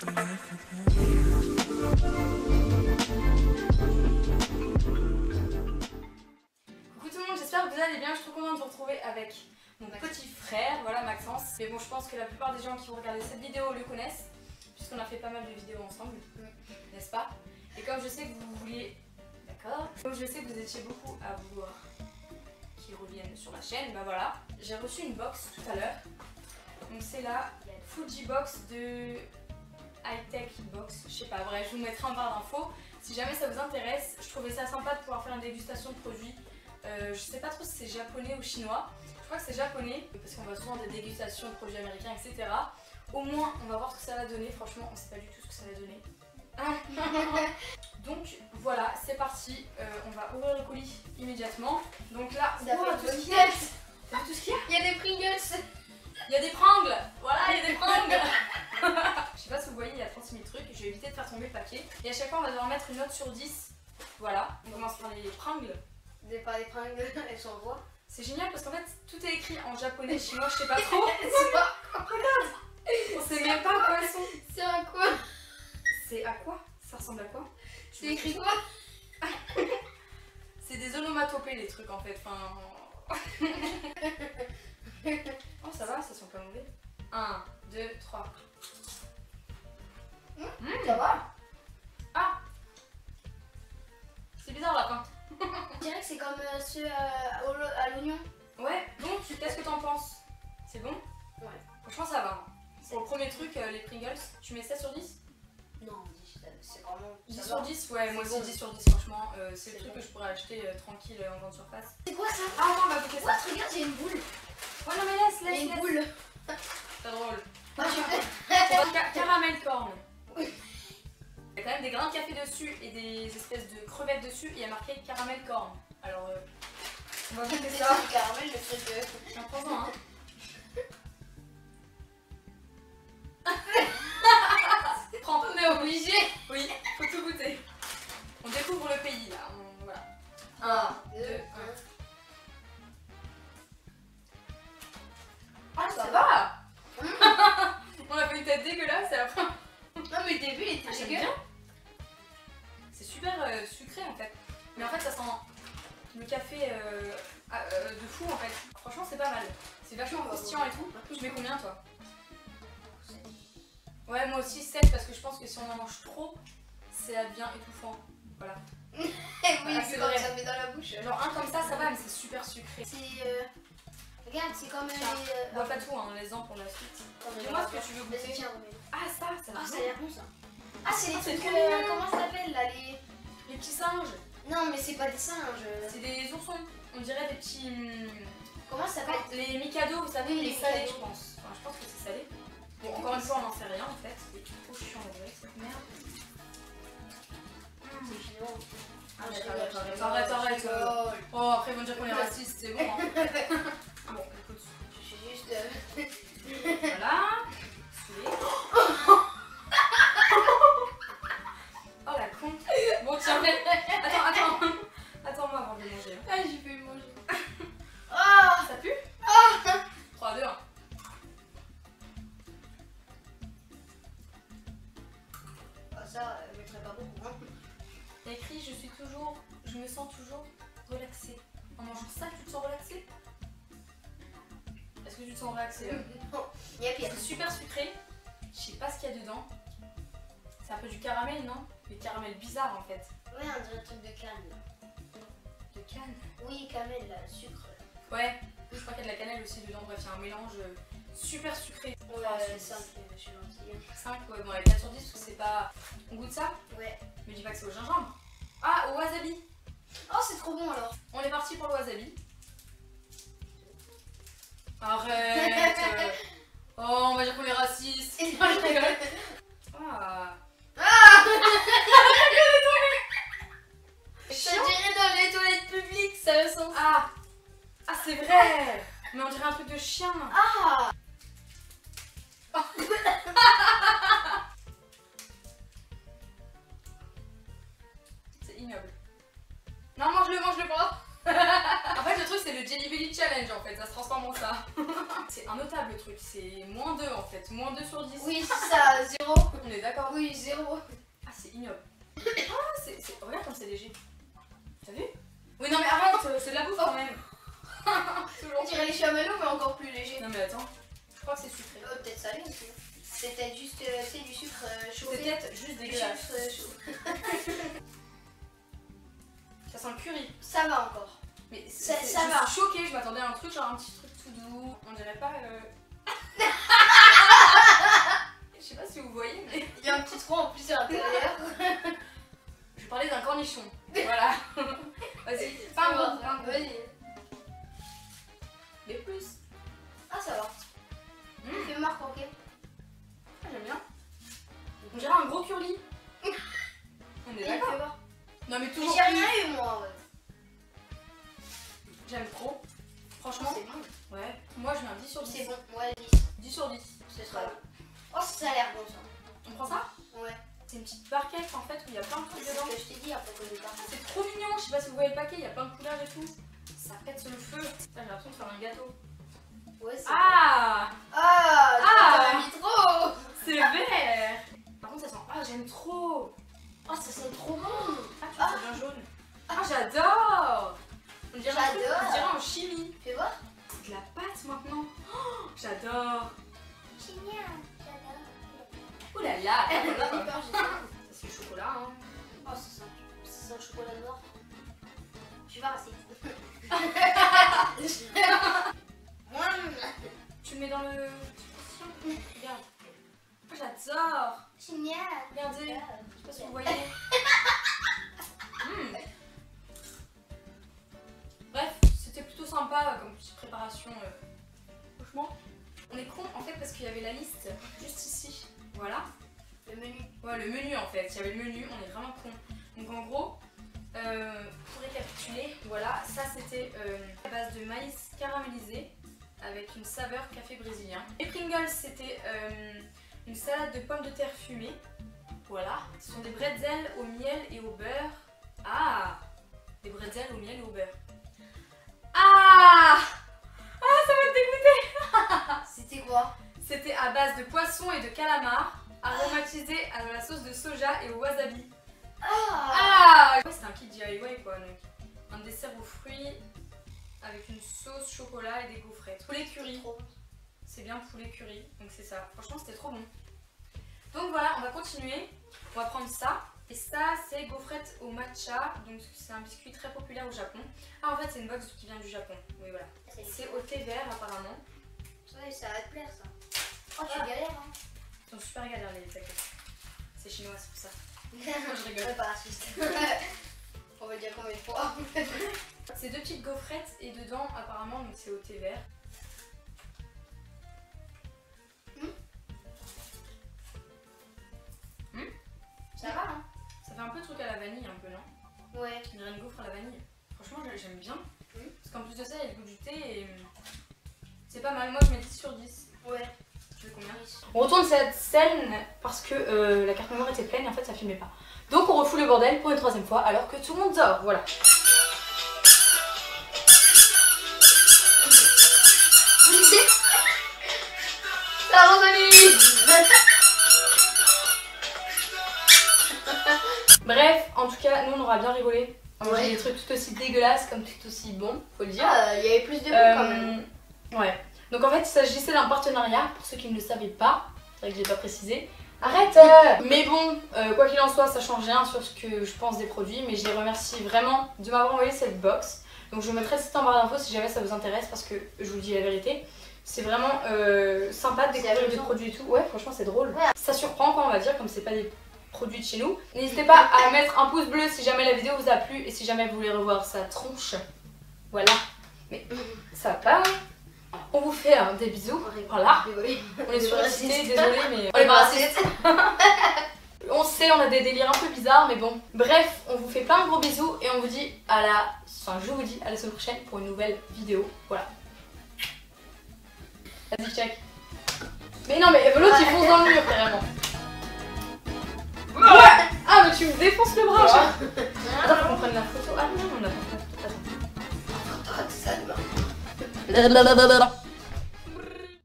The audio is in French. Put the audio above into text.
Coucou tout le monde, j'espère que vous allez bien. Je suis trop contente de vous retrouver avec mon petit frère, voilà Maxence. Mais bon, je pense que la plupart des gens qui vont regarder cette vidéo le connaissent, puisqu'on a fait pas mal de vidéos ensemble, n'est-ce pas? Et comme je sais que vous vouliez. D'accord? Comme je sais que vous étiez beaucoup à vouloir qu'ils reviennent sur la chaîne, bah voilà. J'ai reçu une box tout à l'heure. Donc c'est la Fuji Box de High Tech Box. Je sais pas, bref, je vous mettrai en barre d'infos. Si jamais ça vous intéresse, je trouvais ça sympa de pouvoir faire une dégustation de produits. Euh, je sais pas trop si c'est japonais ou chinois. Je crois que c'est japonais parce qu'on voit souvent des dégustations de produits américains, etc. Au moins, on va voir ce que ça va donner. Franchement, on sait pas du tout ce que ça va donner. Donc voilà, c'est parti. Euh, on va ouvrir le colis immédiatement. Donc là, tout ce qu'il y a. tout ce qu'il y a. Il y a des Pringles. Il y a des pringles Et à chaque fois, on va devoir mettre une note sur 10. Voilà, on commence par les pringles. Des pas des Pringles, elles sont bois. C'est génial parce qu'en fait, tout est écrit en japonais, chinois, je sais pas trop. C'est pas. On sait même pas à quoi elles sont. C'est un quoi C'est à quoi? Ça ressemble à quoi? C'est écrit quoi? C'est des onomatopées, les trucs en fait. Enfin. oh, ça va, ça sent pas mauvais. 1, 2, 3. Ça va dirais que c'est comme euh, ceux euh, à l'oignon. Ouais, donc qu'est-ce que t'en penses? C'est bon? Ouais. Franchement, ça va. Pour le premier truc, euh, les Pringles, tu mets 7 sur 10 Non, dis, c'est vraiment. 10 ça sur va. 10 Ouais, moi aussi bon. 10 sur 10, franchement. c'est le truc bon. que je pourrais acheter tranquille en grande surface. C'est quoi ça? Ah non, on va goûter What ça. Regarde, j'ai une boule. Ouais, non, mais laisse, laisse, une laisse. boule. C'est drôle. Ca- caramel corn. Quand même des grains de café dessus et des espèces de crevettes dessus et il y a marqué caramel corn. Alors, euh, on va goûter ça. du caramel, le truc. euh. Tiens, prends-en, hein. Prends, On est obligé. Oui, faut tout goûter. On découvre le pays là. On- voilà. 1, 2, 2, 1. Ah, ça va On a fait une tête dégueulasse et après. Non, mais le début, il était Ah, bien. Super euh, sucré en fait. Mais en fait, ça sent le café euh, ah, euh, de fou en fait. Franchement, c'est pas mal. C'est vachement croustillant et tout. Tu mets combien toi? Ouais, moi aussi 7 parce que je pense que si on en mange trop, ça devient étouffant. Voilà. Oui, Ah, c'est c'est vrai. ça met dans la bouche. Genre un comme ça, ça va, mais c'est super sucré. C'est. Regarde, c'est comme Tiens, les. Bois pas tout, hein, laisse-en pour la suite. les- Dis-moi ce que tu veux goûter. Ah, ça, ça Ah, ça a bien. l'air bon ça. Ah, c'est les Ah, trucs. comment ça s'appelle là les... Petits singes, Non, mais c'est pas des singes. c'est des oursons. On dirait des petits. hum, Comment ça s'appelle Les Mikado, vous savez, Oui, les salés, je pense. Enfin, je pense que c'est salé. Bon, encore une fois, on n'en sait rien en fait. C'est trop chiant la vraie, cette merde. C'est chinois. Ah, d'accord. Arrête, arrête. euh. Oh, après, ils vont dire qu'on est raciste, c'est bon. hein. Bon, ça, je mettrais pas beaucoup. Hein. Il y a écrit Je suis toujours. Je me sens toujours relaxée. En mangeant ça, tu te sens relaxée? Est-ce que tu te sens relaxée? Non. Yep, yep. C'est super sucré? Je sais pas ce qu'il y a dedans. C'est un peu du caramel, non? Mais caramel bizarre en fait. Ouais, on dirait un truc de canne. De canne? Oui, là, sucre. Ouais, je crois qu'il y a de la cannelle aussi dedans. Bref, il y a un mélange euh, super sucré. Ouais, Ah, sur ça, 10. je suis gentille. 5, ouais, bon, allez, 4 sur 10 parce que c'est pas. On goûte ça Ouais. Mais dis pas que c'est au gingembre. Ah, au wasabi Oh, c'est trop bon alors. On est parti pour le wasabi. Arrête. Oh, on va dire qu'on est raciste. Non, je rigole. Ah. Ça dirait dans les toilettes publiques, ça a sens. Ah Ah, c'est vrai Mais on dirait un truc de chien. Ah C'est ignoble. Non, mange-le, mange-le pas. en fait, le truc, c'est le Jelly Belly Challenge en fait. Ça se transforme en ça. c'est un notable truc. C'est moins 2 en fait. Moins 2 sur 10. Oui, ça, zéro. On est d'accord. Oui, zéro. Ah, c'est ignoble. Ah, c'est. Regarde comme c'est léger. T'as vu? Oui, non, mais arrête, euh, c'est de la bouffe quand même. On dirait les chamallows, mais encore plus léger. Non, mais attends, crois que c'est sucré. Oh, peut-être salé aussi. C'est peut-être juste euh, c'est du sucre euh, C'est chauffé. peut-être juste Du dégueulasse. sucre euh, chaud. Ça sent le curry. Ça va encore. Mais Ça- c'est- ça je va. suis choquée, je m'attendais à un truc, genre un petit truc tout doux. On dirait pas. euh, je sais pas si vous voyez, mais. Il y a un petit trou en plus à l'intérieur. Je parlais d'un cornichon. Bon. ouais. Moi je mets un 10 sur 10. C'est bon. Ouais, 10. 10 sur 10. Ce sera bon. Oh, ça a l'air bon, ça. On prend ça? Ouais. C'est une petite barquette en fait où il y a plein de trucs C'est dedans. ce que je t'ai dit qu'on est parti. C'est trop mignon, je sais pas si vous voyez le paquet, il y a plein de couleurs et tout. Ça pète sur le feu. J'ai l'impression de faire un gâteau. Ouais, c'est Ah Ah, Ah. Là Elle peur, j'ai Ça c'est le chocolat hein. Oh, ça sent, ça le chocolat noir. Tu vas rester. Tu le mets dans le... Regarde. J'adore Génial. Regardez, je sais pas si vous voyez. Mm. Bref, c'était plutôt sympa comme petite préparation. euh. Franchement, on est con en fait parce qu'il y avait la liste juste ici. Voilà. Le menu. Ouais, le menu en fait. Il y avait le menu, on est vraiment con. Donc en gros, euh, pour récapituler, voilà, ça c'était euh, à base de maïs caramélisé avec une saveur café brésilien. Les Pringles c'était euh, une salade de pommes de terre fumées. Voilà. Ce sont des bretzels au miel et au beurre. Ah Des bretzels au miel et au beurre. Ah Ah, ça va te dégoûter C'était quoi? C'était à base de poisson et de calamar, aromatisé à la sauce de soja et au wasabi. Ah Ah ouais, C'est un kit DIY quoi, donc un dessert aux fruits avec une sauce chocolat et des gaufrettes. Poulet curry, c'est bien poulet curry, donc c'est ça. Franchement, c'était trop bon. Donc voilà, on va continuer. On va prendre ça. Et ça, c'est gaufrette au matcha. Donc c'est un biscuit très populaire au Japon. Ah, en fait, c'est une box qui vient du Japon. Oui, voilà. C'est C'est au thé vert apparemment. Ouais, ça va te plaire ça. Oh, tu Ah. galères hein. Ils sont super galères les paquets. C'est chinois, c'est pour ça. je rigole. Pas raciste. On va dire combien de fois C'est deux petites gaufrettes et dedans, apparemment, c'est au thé vert. Ça va hein Ça fait un peu truc à la vanille, un peu, non? Ouais. Une gaufre à la vanille. Franchement, j'ai- j'aime bien. Parce qu'en plus de ça, il y a le goût du thé et c'est pas mal. Moi, je mets 10 sur 10. Ouais. Tu veux combien On retourne cette scène parce que euh, la carte mémoire était pleine et en fait, ça filmait pas. Donc, on refoule le bordel pour une troisième fois alors que tout le monde dort. Voilà. Bref, en tout cas, nous, on aura bien rigolé. On a Ouais. des trucs tout aussi dégueulasses comme tout aussi bons, faut le dire. Ah, il y avait plus de goût quand même. Euh, ouais. Donc en fait, il s'agissait d'un partenariat, pour ceux qui ne le savaient pas. C'est vrai que j'ai pas précisé. Arrête euh Mais bon, euh, quoi qu'il en soit, ça change rien sur ce que je pense des produits. Mais je les remercie vraiment de m'avoir envoyé cette box. Donc je vous mettrai cette en barre d'infos si jamais ça vous intéresse parce que je vous dis la vérité. C'est vraiment euh, sympa de découvrir des produits et tout. Ouais, franchement, c'est drôle. Ouais. Ça surprend quoi, on va dire, comme c'est pas des produits de chez nous. N'hésitez pas à mettre un pouce bleu si jamais la vidéo vous a plu et si jamais vous voulez revoir sa tronche. Voilà. Mais ça va pas. On vous fait hein, des bisous. Voilà. On est sur la raciste. cité, désolé, mais On est pas. On sait, on a des délires un peu bizarres, mais bon. Bref, on vous fait plein de gros bisous et on vous dit à la. Enfin, je vous dis à la semaine prochaine pour une nouvelle vidéo. Voilà. Vas-y, check. Mais non, mais l'autre il fonce dans le mur carrément. Ouais Ah, mais tu me défonces le bras, chat. Attends, faut qu'on prenne la photo. Ah non, on a pas la photo. Attends. لا لا لا لا لا